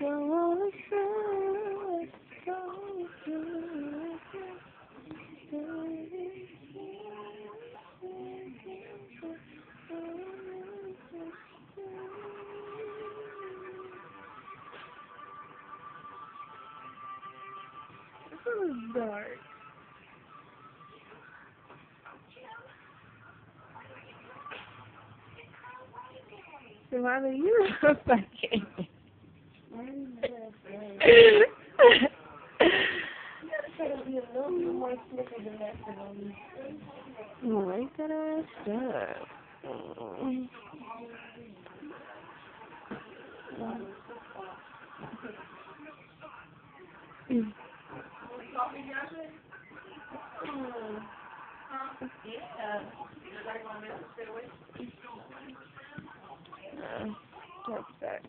Wanna so This is dark. Samantha, you are fucking. Wake that ass up. Mm. Uh, that's